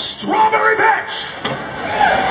Strawberry patch.